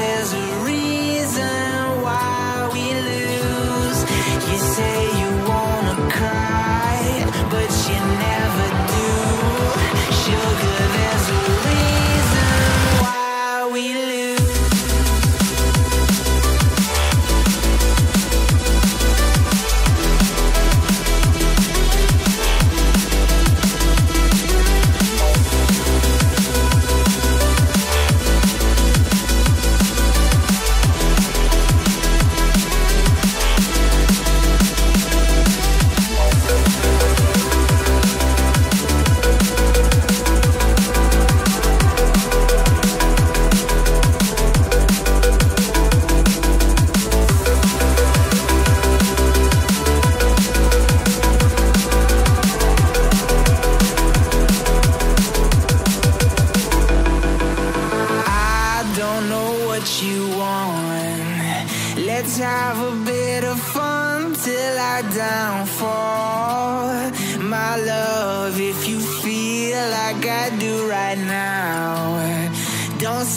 There's a reason why we lose. You say you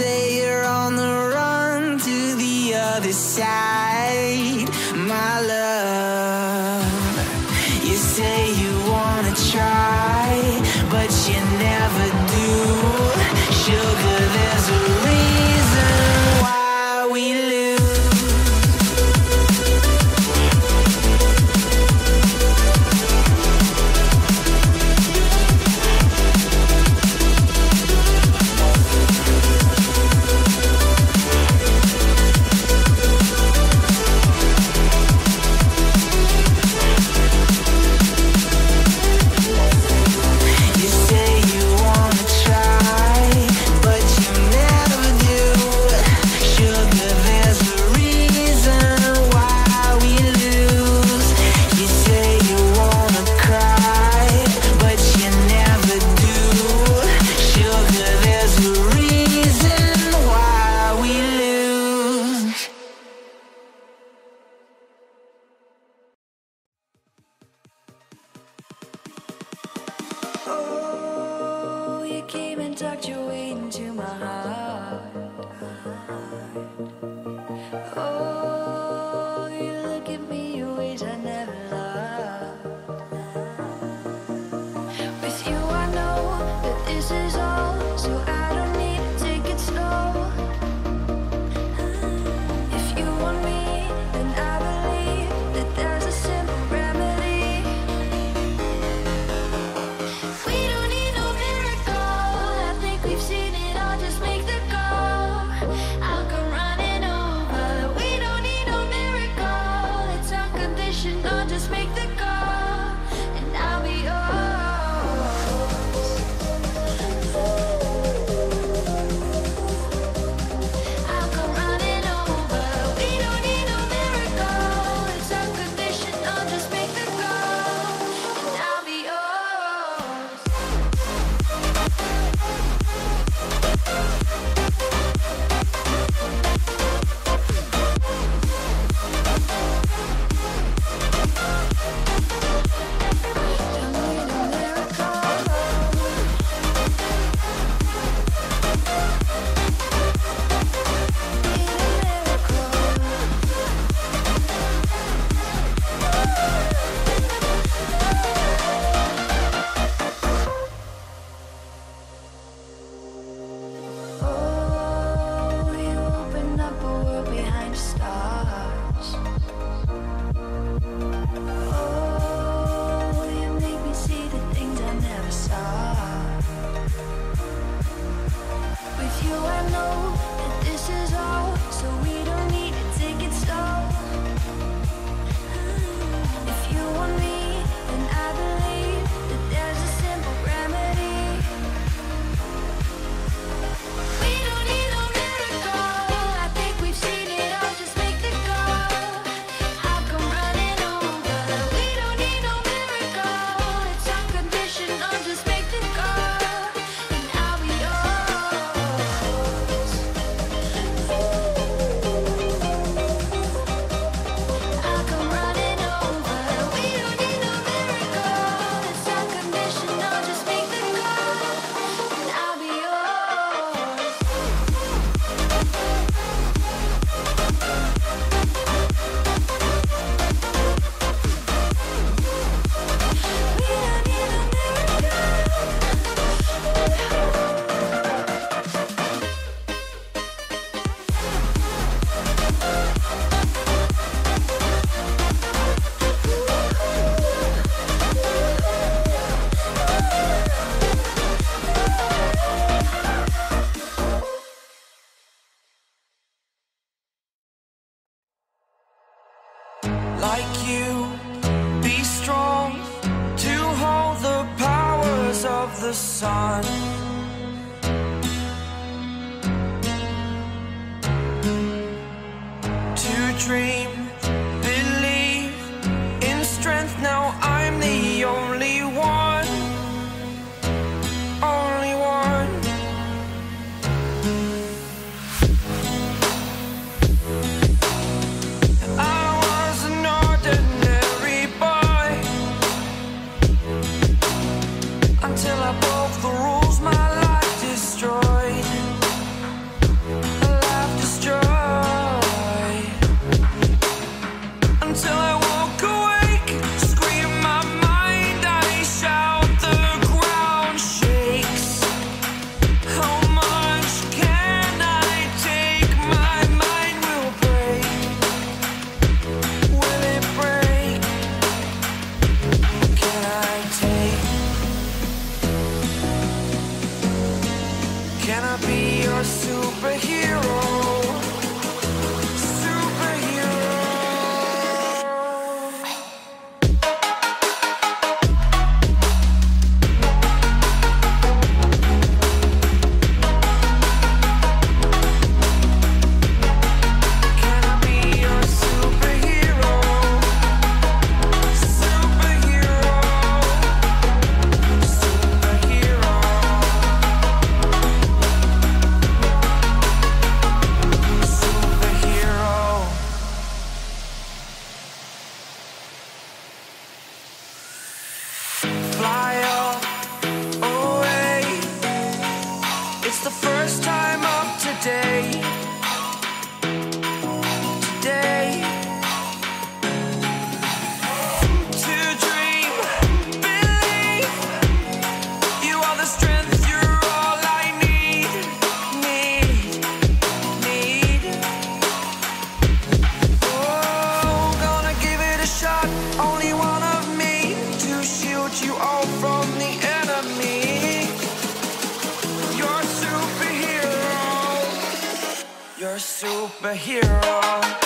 say you're on the run to the other side, my love. You say you wanna try, but you never superhero.